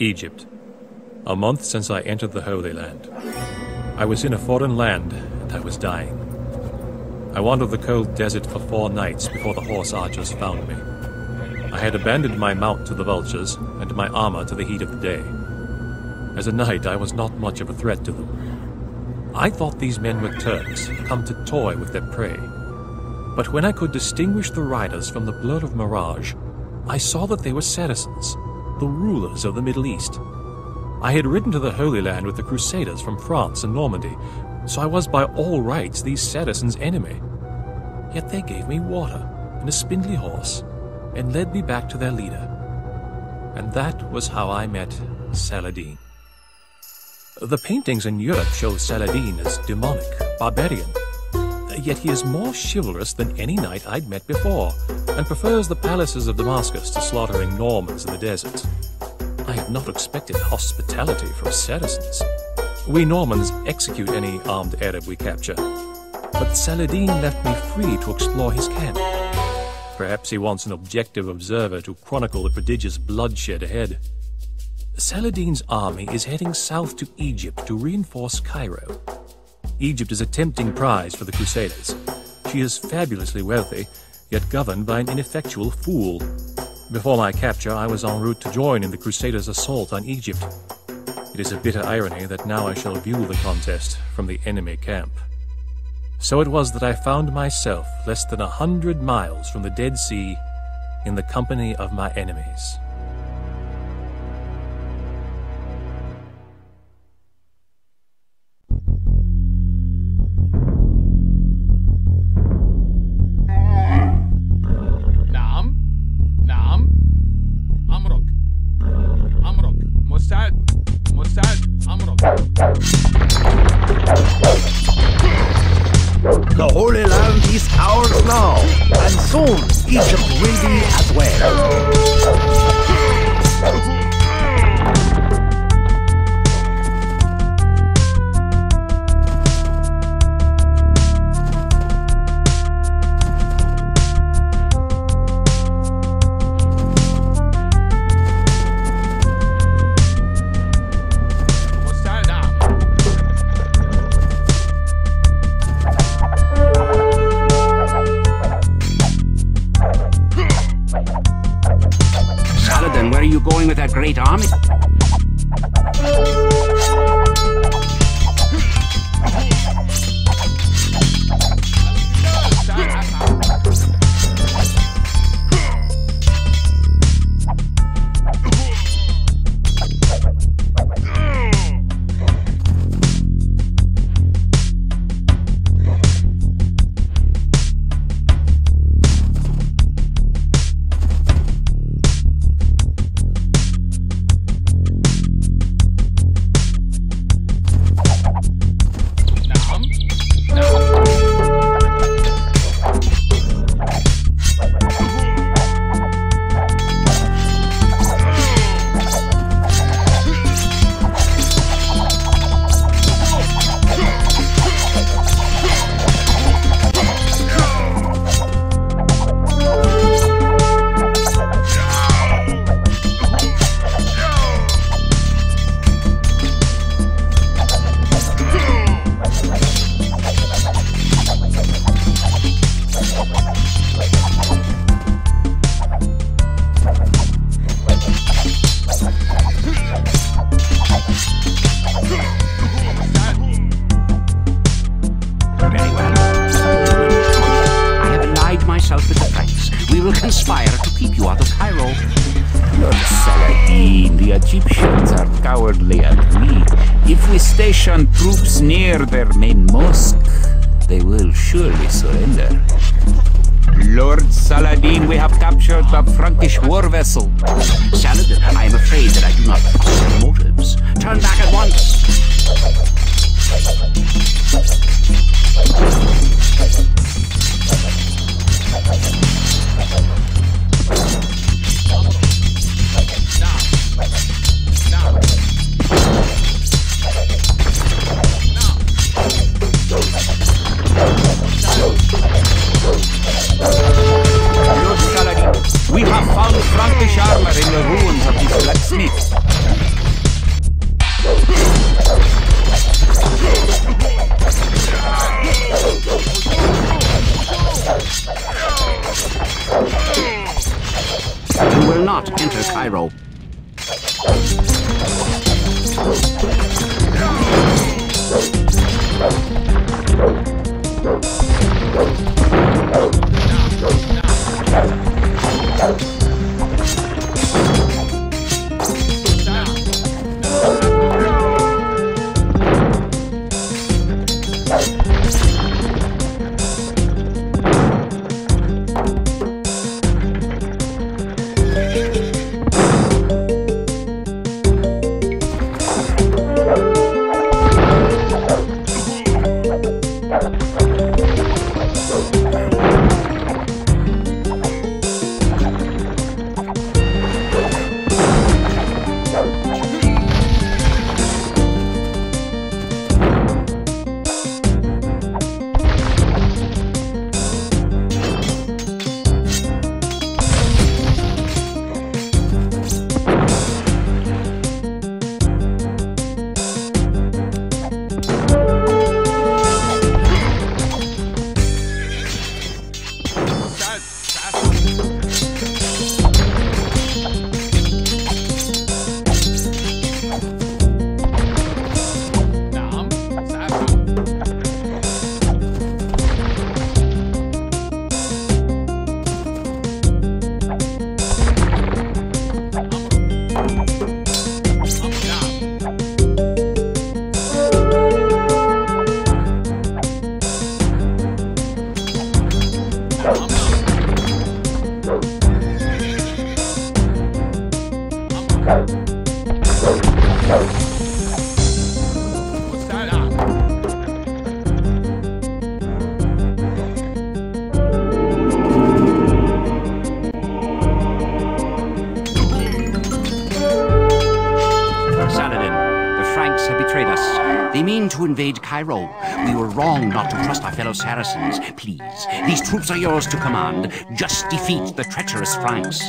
Egypt. A month since I entered the Holy Land. I was in a foreign land, and I was dying. I wandered the cold desert for four nights before the horse archers found me. I had abandoned my mount to the vultures, and my armor to the heat of the day. As a knight, I was not much of a threat to them. I thought these men were Turks, come to toy with their prey. But when I could distinguish the riders from the blur of mirage, I saw that they were Saracens, the rulers of the Middle East. I had ridden to the Holy Land with the Crusaders from France and Normandy, so I was by all rights these Saracens' enemy. Yet they gave me water and a spindly horse, and led me back to their leader. And that was how I met Saladin. The paintings in Europe show Saladin as demonic, barbarian, yet he is more chivalrous than any knight I'd met before, and prefers the palaces of Damascus to slaughtering Normans in the desert. I had not expected hospitality from Saracens. We Normans execute any armed Arab we capture, but Saladin left me free to explore his camp. Perhaps he wants an objective observer to chronicle the prodigious bloodshed ahead. Saladin's army is heading south to Egypt to reinforce Cairo. Egypt is a tempting prize for the Crusaders. She is fabulously wealthy, yet governed by an ineffectual fool. Before my capture, I was en route to join in the Crusaders' assault on Egypt. It is a bitter irony that now I shall view the contest from the enemy camp. So it was that I found myself less than a hundred miles from the Dead Sea in the company of my enemies. The Holy Land is ours now, and soon Egypt will be as well. Cowardly and weak. If we station troops near their main mosque, they will surely surrender. Lord Saladin, we have captured the Frankish war vessel. Saladin, I am afraid that I do not trust your motives. Turn back at once. Thank invade Cairo. We were wrong not to trust our fellow Saracens. Please, these troops are yours to command. Just defeat the treacherous Franks.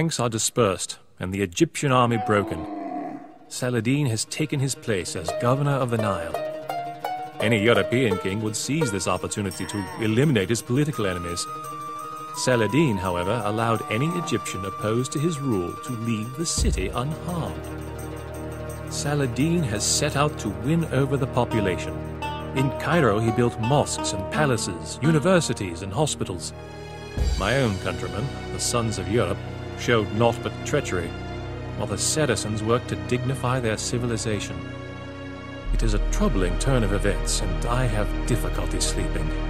The Franks are dispersed, and the Egyptian army broken. Saladin has taken his place as governor of the Nile. Any European king would seize this opportunity to eliminate his political enemies. Saladin, however, allowed any Egyptian opposed to his rule to leave the city unharmed. Saladin has set out to win over the population. In Cairo, he built mosques and palaces, universities and hospitals. My own countrymen, the sons of Europe, showed naught but treachery, while the Saracens worked to dignify their civilization. It is a troubling turn of events, and I have difficulty sleeping.